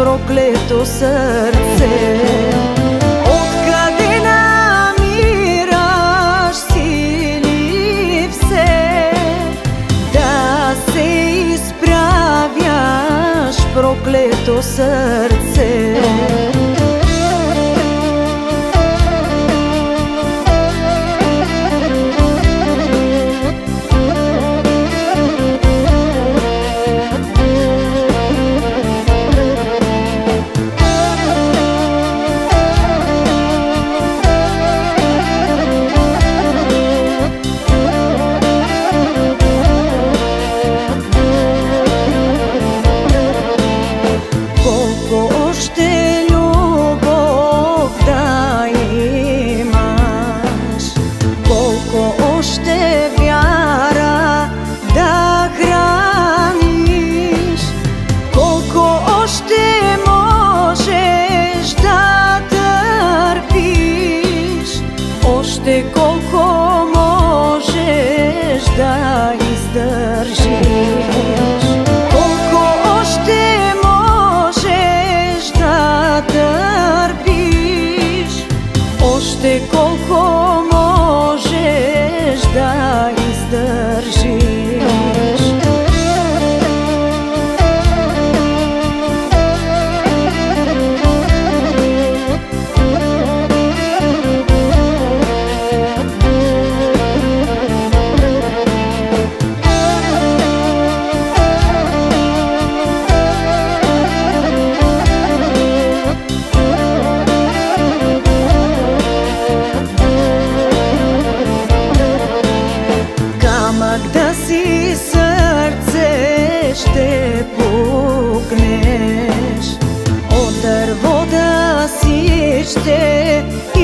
проклето сърце. Откъде намираш сили все. Да се изправяш проклето сърце да издържиш. Колко още можеш да търпиш? Още колко veçte